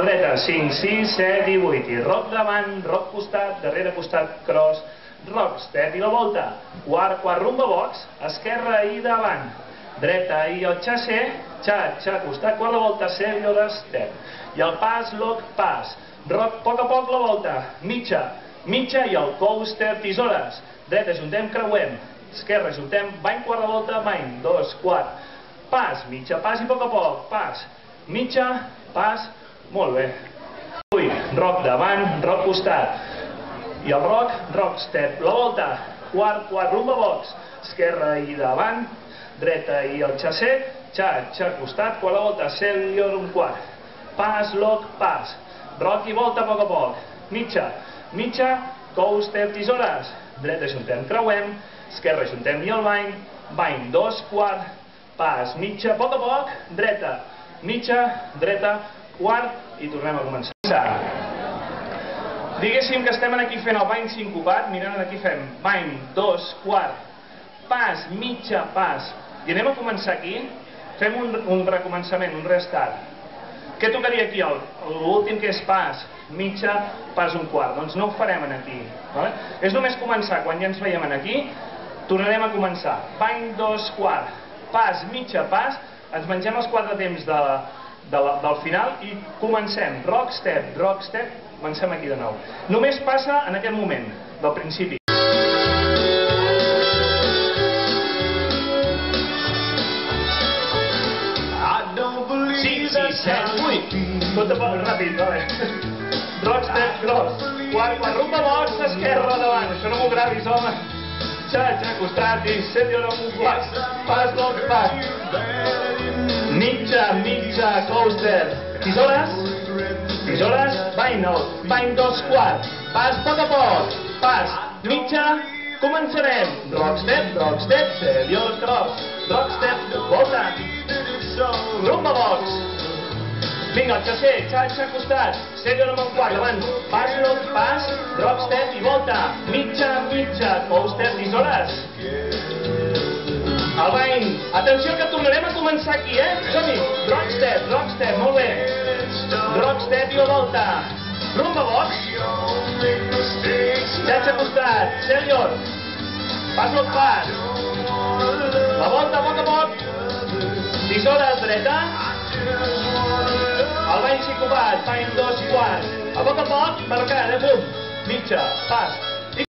la dreta, 5, 6, 7 i 8. I roc davant, roc costat, darrere costat, cross, roc, step i la volta. Quart, quart rumba box, esquerra i davant. Dreta i el xasser, xa, xa, costat, quart la volta, cellular, step. I el pas, lock, pas. Roc, poc a poc la volta, mitja, mitja i el coaster, tisores. Dreta, juntem, creuem. Esquerra, juntem, bany, quart de volta, bany, dos, quart. Pas, mitja, pas i poc a poc, pas. Mitja, pas, molt bé. Ui, roc davant, roc costat. I el roc, roc step. La volta, quart, quart, rumba box. Esquerra i davant, dreta i el xasser, xa, xa, costat, quart la volta, cellior, un quart. Pas, lock, pas. Roc i volta a poc a poc. Mitja, mitja, coaster, tisores. Dreta, juntem, creuem. Esquerra, juntem i el bany. Bany, dos, quart. Pas, mitja, poc a poc. Dreta, mitja, dreta, quart i tornem a començar. Diguéssim que estem aquí fent el bany sincopat, mirant aquí fem bany, dos, quart, pas, mitja, pas, i anem a començar aquí, fem un, un recomençament, un restart. Què tocaria aquí? L'últim que és pas, mitja, pas, un quart. Doncs no ho farem aquí. Vale? És només començar, quan ja ens veiem aquí, tornarem a començar. Bany, dos, quart, pas, mitja, pas, ens mengem els quatre temps de, de la, del final i comencem. Rock step, rock step, comencem aquí de nou. Només passa en aquest moment, del principi. Set, vuit. Tot a poc, ràpid, vale. Rock step, cross. Quart, quart, rumba box, esquerra davant. Això no m'ho gravis, home. Xatxa, costat i set i un quart. Pas, dos, pas. Mitja, mitja, coaster. Tisores? Tisores? Nou. Bany dos quart. Pas poc a poc. Pas. Mitja. Començarem. Rock step, rock step, seriós cross. Rock step, volta. Rumba box. Vinga, el tercer, xatxa, costat. Seriós amb un quart, davant. Pas, rock, pas, rock step i volta. Mitja, mitja, coaster, tisores. El bany. Atenció que tornarem a començar aquí, eh? Som-hi. Rock step, rock step, molt bé. Rock step i la volta. Rumba box. Xatxa costat. Senyor. Pas lock pas. La volta a poc a poc. Tisores dreta. El bany psicopat. Bany dos quarts. A poc a poc, marcant, eh? Pum. Mitja. Pas.